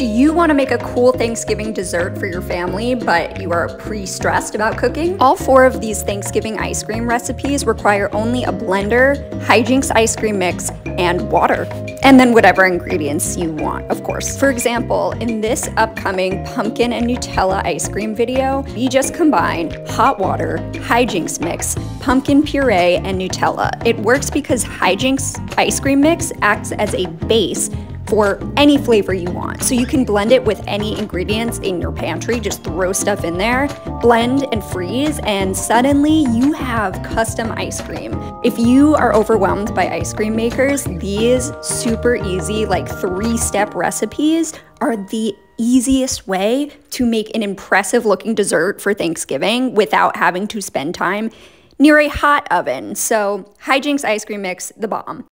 Do you want to make a cool Thanksgiving dessert for your family, but you are pre stressed about cooking? All four of these Thanksgiving ice cream recipes require only a blender, Hijinx ice cream mix, and water. And then whatever ingredients you want, of course. For example, in this upcoming pumpkin and Nutella ice cream video, we just combine hot water, Hijinx mix, pumpkin puree, and Nutella. It works because Hijinx ice cream mix acts as a base for any flavor you want. So you can blend it with any ingredients in your pantry, just throw stuff in there, blend and freeze, and suddenly you have custom ice cream. If you are overwhelmed by ice cream makers, these super easy, like three step recipes are the easiest way to make an impressive looking dessert for Thanksgiving without having to spend time near a hot oven. So, Hijinx ice cream mix, the bomb.